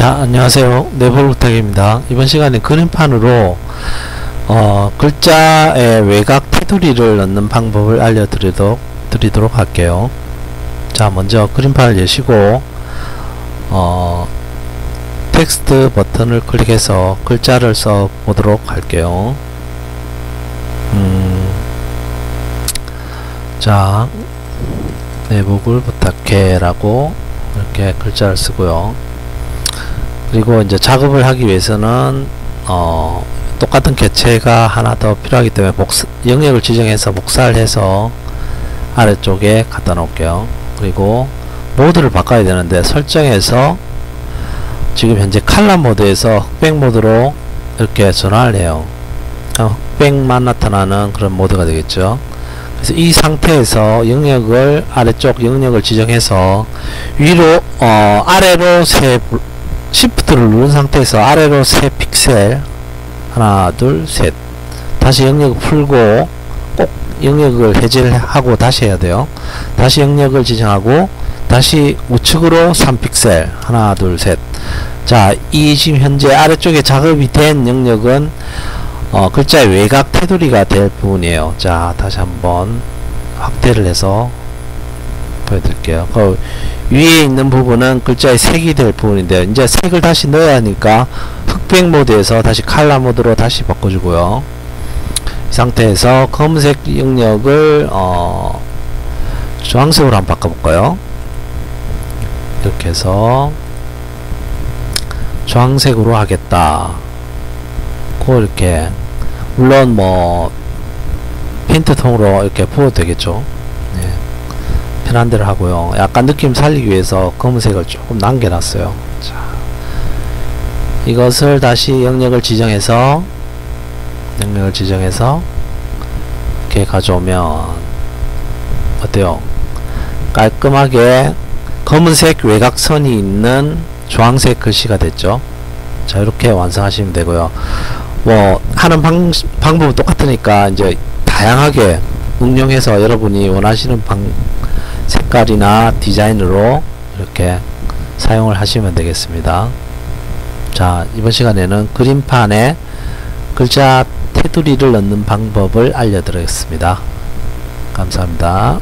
자 안녕하세요. 네볼부탁입니다. 이번 시간에 그림판으로 어, 글자의 외곽 테두리를 넣는 방법을 알려드리도록 드리도록 할게요. 자 먼저 그림판을 여시고 어, 텍스트 버튼을 클릭해서 글자를 써 보도록 할게요. 음, 자 내복을 부탁해 라고 이렇게 글자를 쓰고요 그리고 이제 작업을 하기 위해서는 어, 똑같은 개체가 하나 더 필요하기 때문에 복사, 영역을 지정해서 복사를 해서 아래쪽에 갖다 놓을게요. 그리고 모드를 바꿔야 되는데 설정해서 지금 현재 칼럼 모드에서 흑백 모드로 이렇게 전환을 해요. 흑백만 나타나는 그런 모드가 되겠죠. 그래서 이 상태에서 영역을 아래쪽 영역을 지정해서 위로 어, 아래로 세 시프트를 누른 상태에서 아래로 세 픽셀. 하나 둘 셋. 다시 영역을 풀고 꼭 영역을 해제를 하고 다시 해야 돼요. 다시 영역을 지정하고 다시 우측으로 3픽셀. 하나 둘 셋 자 이 지금 현재 아래쪽에 작업이 된 영역은 어, 글자의 외곽 테두리가 될 부분이에요. 자 다시 한번 확대를 해서 보여드릴게요. 그 위에 있는 부분은 글자의 색이 될 부분인데요. 이제 색을 다시 넣어야 하니까 흑백 모드에서 다시 칼라 모드로 다시 바꿔주고요. 이 상태에서 검은색 영역을 어, 주황색으로 한번 바꿔볼까요? 이렇게 해서 주황색으로 하겠다. 고 이렇게 물론 뭐 핀트통으로 이렇게 부어도 되겠죠? 네. 편한 대로 하고요. 약간 느낌 살리기 위해서 검은색을 조금 남겨놨어요. 자, 이것을 다시 영역을 지정해서 영역을 지정해서 이렇게 가져오면 어때요? 깔끔하게 검은색 외곽선이 있는 주황색 글씨가 됐죠? 자 이렇게 완성하시면 되고요. 뭐 하는 방, 방법은 똑같으니까 이제 다양하게 응용해서 여러분이 원하시는 방, 색깔이나 디자인으로 이렇게 사용을 하시면 되겠습니다. 자 이번 시간에는 그림판에 글자 테두리를 넣는 방법을 알려드리겠습니다. 감사합니다